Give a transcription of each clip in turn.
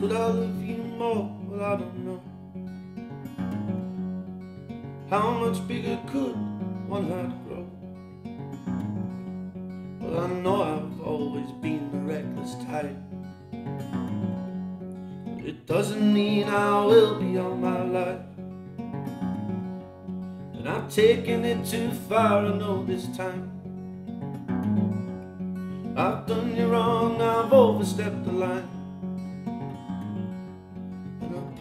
Could I love you more? Well, I don't know. How much bigger could one heart grow? Well, I know I've always been the reckless type. But it doesn't mean I will be all my life. And I've taken it too far, I know this time. I've done you wrong, I've overstepped the line.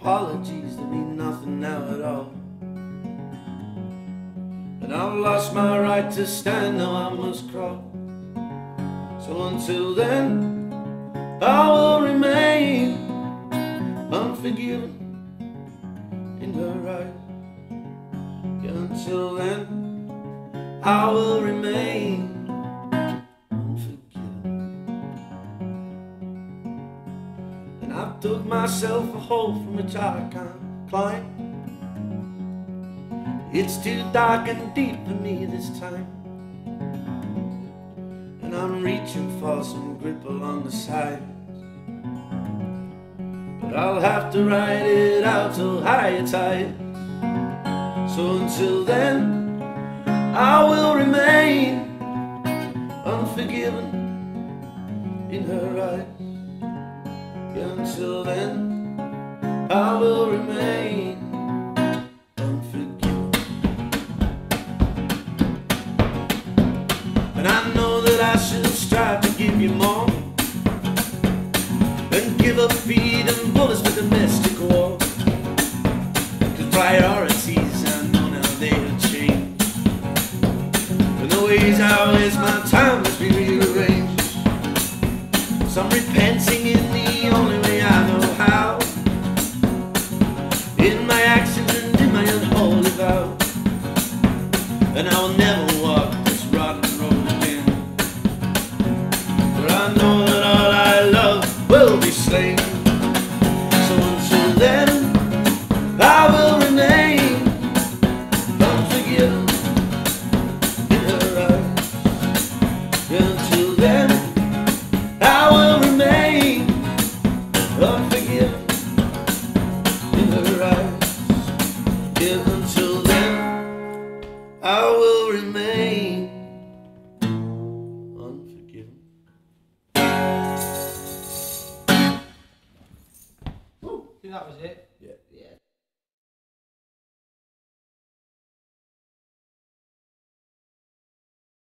Apologies that mean nothing now at all. And I've lost my right to stand, now I must crawl. So until then, I will remain unforgiven in her eyes. Yeah, until then, I will remain dug myself a hole from which I can't climb. It's too dark and deep for me this time. And I'm reaching for some grip along the sides. But I'll have to ride it out till higher tide. So until then, I will remain unforgiven in her eyes. Until then, I will remain unforgiven. And I know that I should strive to give you more and give up feed and bullets for domestic war. Cause priorities, And I will never walk this rotten road again. For I know that all I love will be slain. So until then, I will remain unforgiven in her eyes. Until I will remain unforgiven. Think that was it.